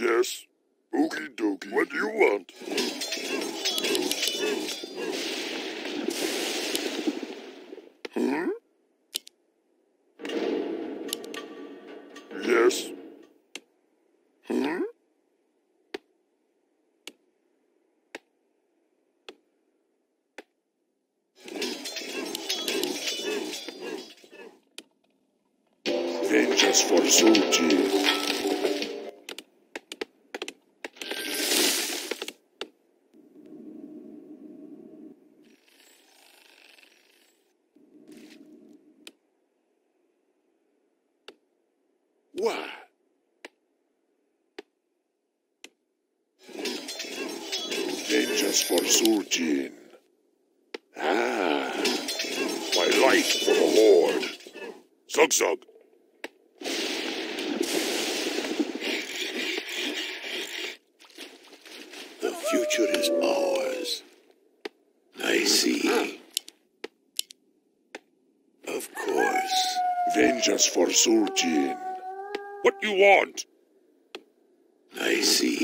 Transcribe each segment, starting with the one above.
Yes. Okie dokie. What do you want? Hmm? Yes. Hmm? Vengeance for Soji. Why? Vengeance for Surgeon. Ah, my life for the Horde. Zug Zug. The future is ours. I see. Of course. Vengeance for Surgeon. What you want? I see.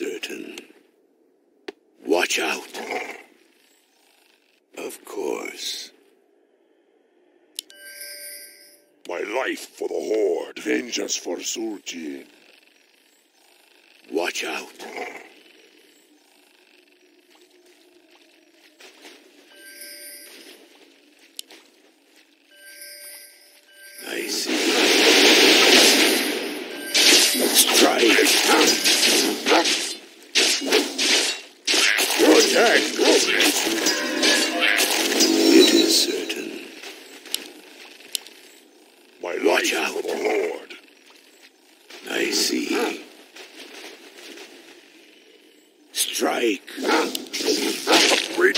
Certain. Watch out. Of course. My life for the Horde. Vengeance for Surgeon. Watch out. It is certain. My life out. Horde. I see. Strike. Wait.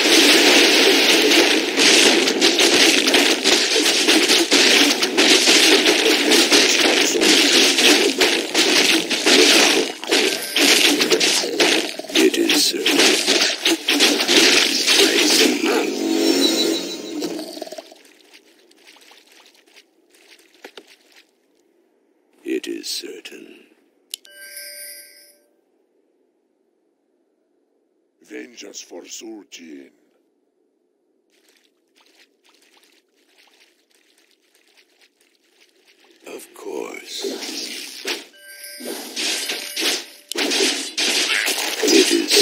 It is certain. I see. It is certain. Vengeance for Surgeon. Of course. It is.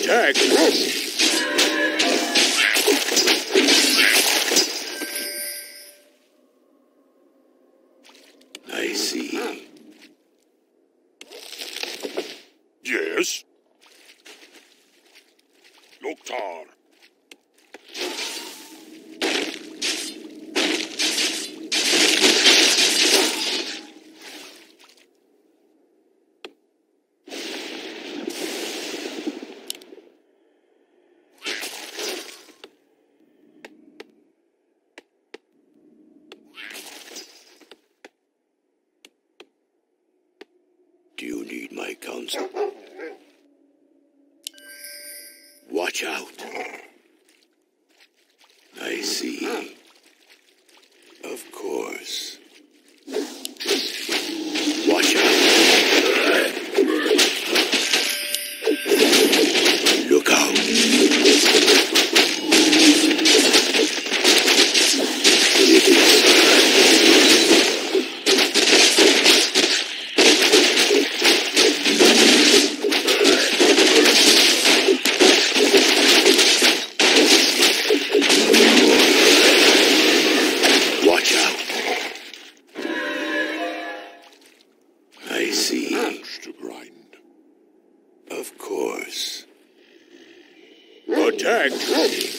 Attack! I see. Yes? Loktar. Do you need my counsel? Watch out. I see. Of course. Attack!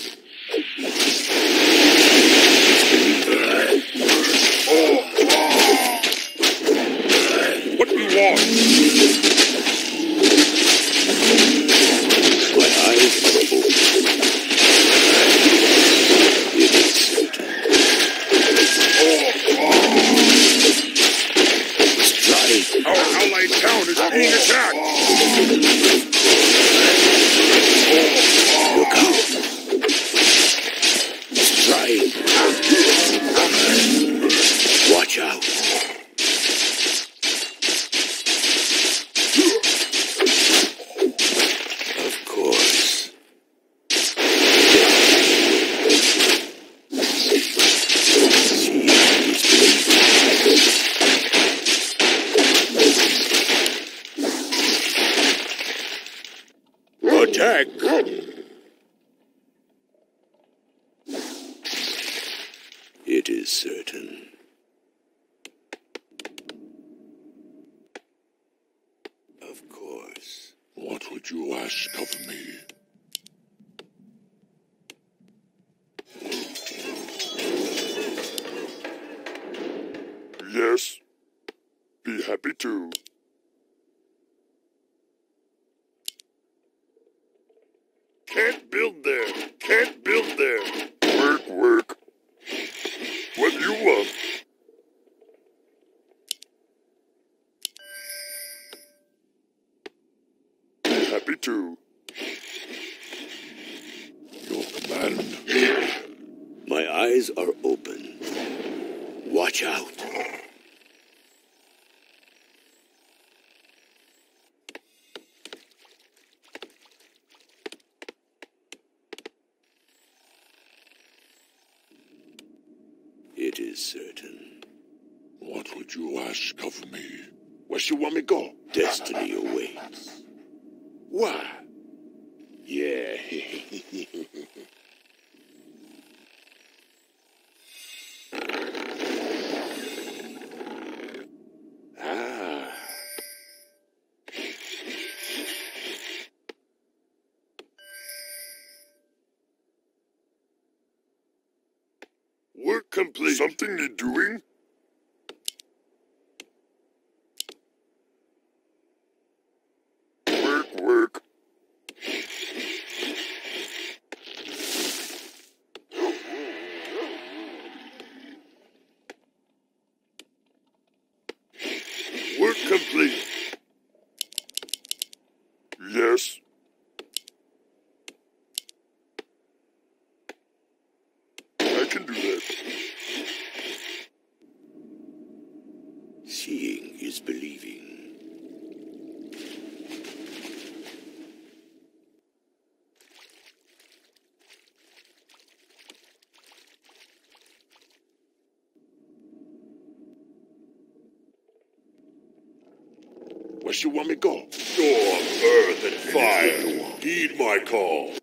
Is certain. Of course. What would you ask of me? Yes. Be happy to. Happy to. Your command. My eyes are open. Watch out. It is certain. What would you ask of me? Where you want me go? Destiny awaits. Why? Yeah. complete. Something you're doing? Work, work. Work complete. Yes. I can do that. Where you want me go? Storm, earth, and fire. Heed my call.